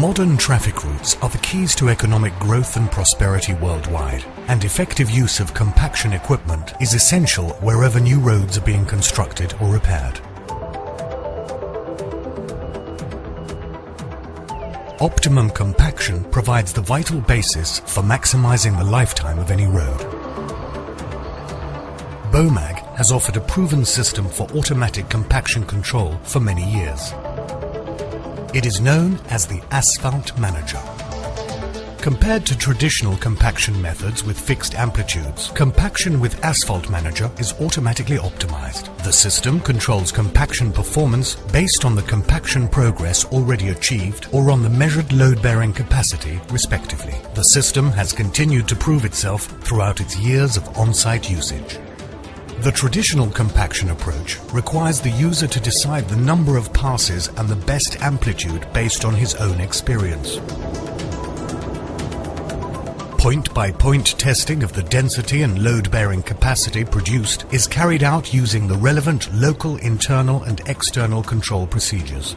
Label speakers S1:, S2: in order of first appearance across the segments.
S1: Modern traffic routes are the keys to economic growth and prosperity worldwide, and effective use of compaction equipment is essential wherever new roads are being constructed or repaired. Optimum compaction provides the vital basis for maximizing the lifetime of any road. BOMAG has offered a proven system for automatic compaction control for many years. It is known as the Asphalt Manager. Compared to traditional compaction methods with fixed amplitudes, compaction with Asphalt Manager is automatically optimized. The system controls compaction performance based on the compaction progress already achieved or on the measured load-bearing capacity, respectively. The system has continued to prove itself throughout its years of on-site usage. The traditional compaction approach requires the user to decide the number of passes and the best amplitude based on his own experience. Point-by-point -point testing of the density and load-bearing capacity produced is carried out using the relevant local, internal and external control procedures.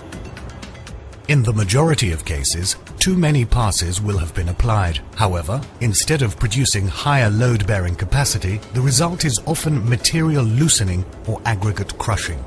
S1: In the majority of cases, too many passes will have been applied. However, instead of producing higher load-bearing capacity, the result is often material loosening or aggregate crushing.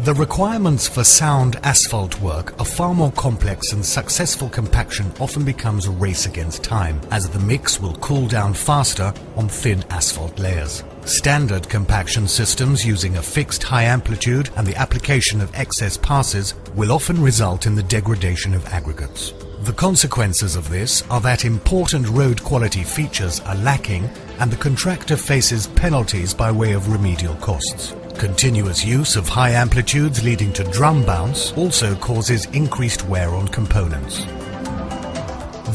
S1: The requirements for sound asphalt work are far more complex and successful compaction often becomes a race against time, as the mix will cool down faster on thin asphalt layers. Standard compaction systems using a fixed high amplitude and the application of excess passes will often result in the degradation of aggregates. The consequences of this are that important road quality features are lacking and the contractor faces penalties by way of remedial costs. Continuous use of high amplitudes leading to drum bounce also causes increased wear on components.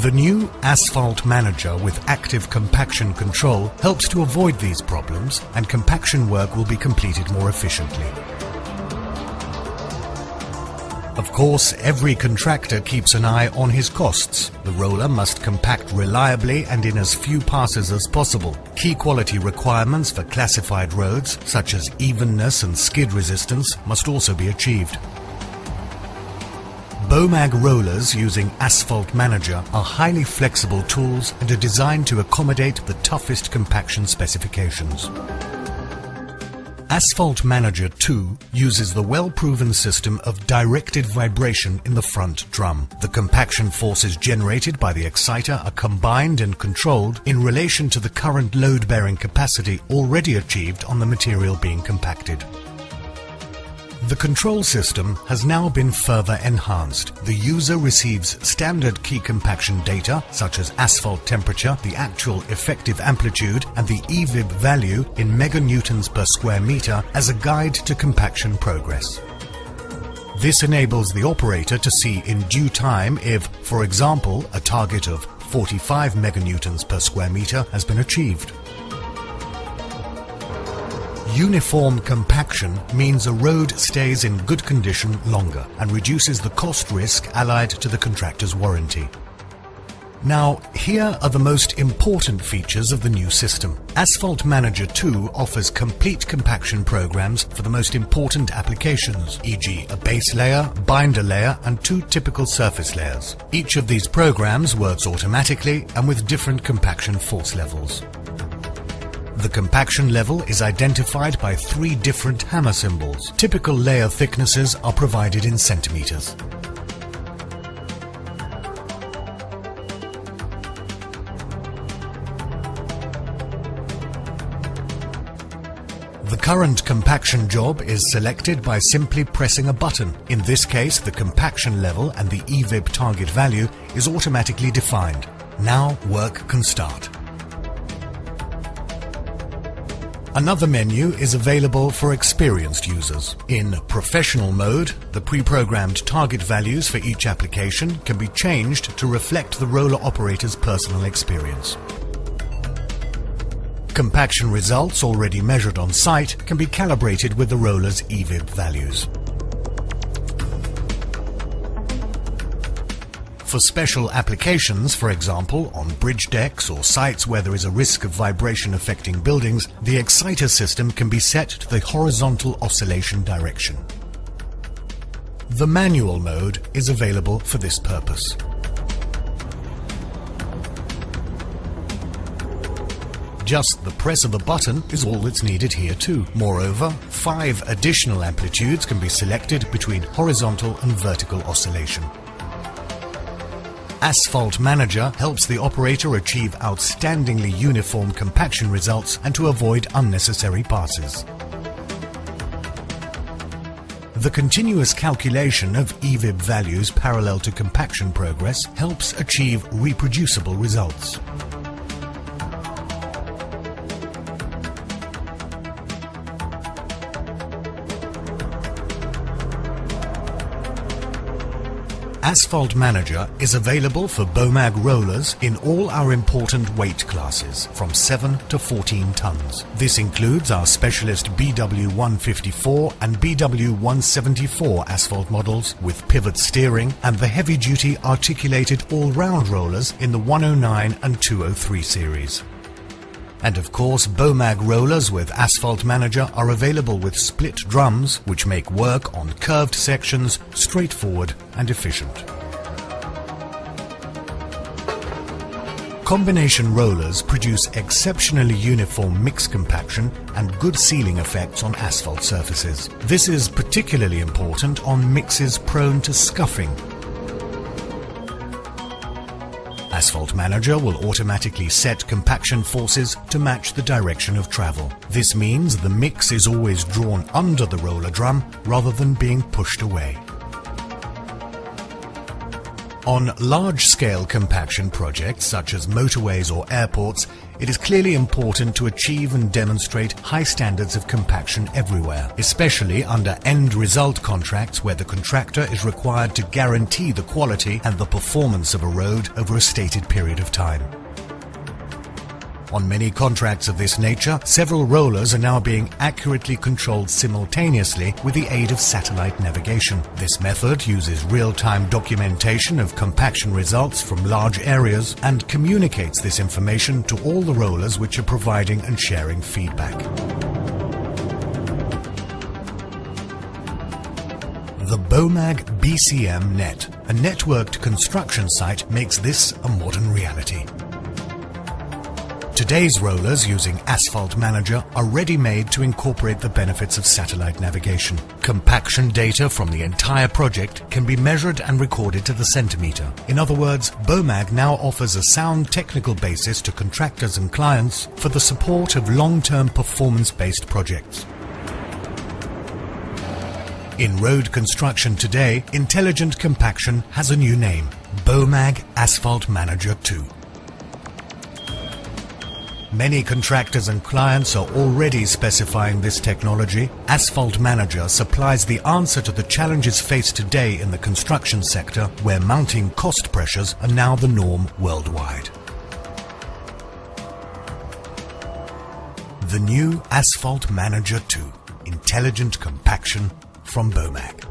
S1: The new Asphalt Manager with active compaction control helps to avoid these problems and compaction work will be completed more efficiently. Of course, every contractor keeps an eye on his costs. The roller must compact reliably and in as few passes as possible. Key quality requirements for classified roads, such as evenness and skid resistance, must also be achieved. BOMAG rollers using Asphalt Manager are highly flexible tools and are designed to accommodate the toughest compaction specifications. Asphalt Manager 2 uses the well-proven system of directed vibration in the front drum. The compaction forces generated by the exciter are combined and controlled in relation to the current load-bearing capacity already achieved on the material being compacted. The control system has now been further enhanced. The user receives standard key compaction data such as asphalt temperature, the actual effective amplitude and the EVIB value in meganewtons per square meter as a guide to compaction progress. This enables the operator to see in due time if, for example, a target of 45 meganewtons per square meter has been achieved. Uniform compaction means a road stays in good condition longer and reduces the cost risk allied to the contractor's warranty. Now, here are the most important features of the new system. Asphalt Manager 2 offers complete compaction programs for the most important applications, e.g. a base layer, binder layer and two typical surface layers. Each of these programs works automatically and with different compaction force levels. The compaction level is identified by three different hammer symbols. Typical layer thicknesses are provided in centimeters. The current compaction job is selected by simply pressing a button. In this case, the compaction level and the EVIB target value is automatically defined. Now work can start. Another menu is available for experienced users. In professional mode, the pre-programmed target values for each application can be changed to reflect the roller operator's personal experience. Compaction results already measured on site can be calibrated with the roller's EVIB values. For special applications, for example, on bridge decks or sites where there is a risk of vibration affecting buildings, the exciter system can be set to the horizontal oscillation direction. The manual mode is available for this purpose. Just the press of a button is all that's needed here too. Moreover, five additional amplitudes can be selected between horizontal and vertical oscillation. Asphalt Manager helps the operator achieve outstandingly uniform compaction results and to avoid unnecessary passes. The continuous calculation of EVIB values parallel to compaction progress helps achieve reproducible results. Asphalt Manager is available for Bomag rollers in all our important weight classes from 7 to 14 tons. This includes our specialist BW154 and BW174 asphalt models with pivot steering and the heavy-duty articulated all-round rollers in the 109 and 203 series. And of course, Bomag rollers with Asphalt Manager are available with split drums, which make work on curved sections straightforward and efficient. Combination rollers produce exceptionally uniform mix compaction and good sealing effects on asphalt surfaces. This is particularly important on mixes prone to scuffing The asphalt Manager will automatically set compaction forces to match the direction of travel. This means the mix is always drawn under the roller drum rather than being pushed away. On large-scale compaction projects such as motorways or airports, it is clearly important to achieve and demonstrate high standards of compaction everywhere, especially under end result contracts where the contractor is required to guarantee the quality and the performance of a road over a stated period of time. On many contracts of this nature, several rollers are now being accurately controlled simultaneously with the aid of satellite navigation. This method uses real-time documentation of compaction results from large areas and communicates this information to all the rollers which are providing and sharing feedback. The Bomag BCM Net, a networked construction site, makes this a modern reality. Today's rollers using Asphalt Manager are ready-made to incorporate the benefits of satellite navigation. Compaction data from the entire project can be measured and recorded to the centimeter. In other words, Bomag now offers a sound technical basis to contractors and clients for the support of long-term performance-based projects. In road construction today, intelligent compaction has a new name, Bomag Asphalt Manager 2. Many contractors and clients are already specifying this technology. Asphalt Manager supplies the answer to the challenges faced today in the construction sector where mounting cost pressures are now the norm worldwide. The new Asphalt Manager 2, intelligent compaction from Bomag.